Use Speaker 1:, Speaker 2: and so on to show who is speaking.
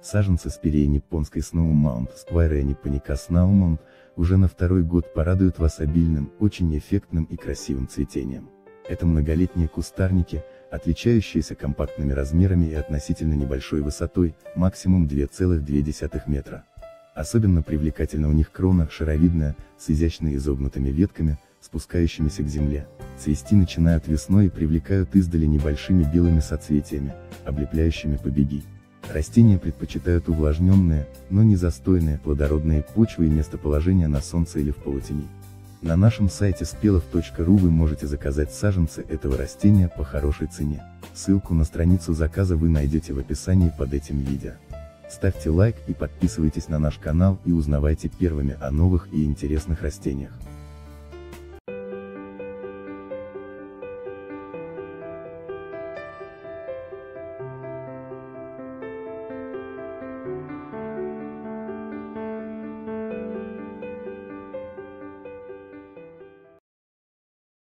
Speaker 1: Саженцы спиреи японской Snowmount Squire Nipponica Snowmount уже на второй год порадуют вас обильным, очень эффектным и красивым цветением. Это многолетние кустарники, отличающиеся компактными размерами и относительно небольшой высотой, максимум 2,2 метра. Особенно привлекательна у них крона, шаровидная, с изящно изогнутыми ветками, спускающимися к земле. Цвести начинают весной и привлекают издали небольшими белыми соцветиями, облепляющими побеги. Растения предпочитают увлажненные, но не застойные, плодородные почвы и местоположение на солнце или в полутени. На нашем сайте спелов.ру вы можете заказать саженцы этого растения по хорошей цене. Ссылку на страницу заказа вы найдете в описании под этим видео. Ставьте лайк и подписывайтесь на наш канал и узнавайте первыми о новых и интересных растениях.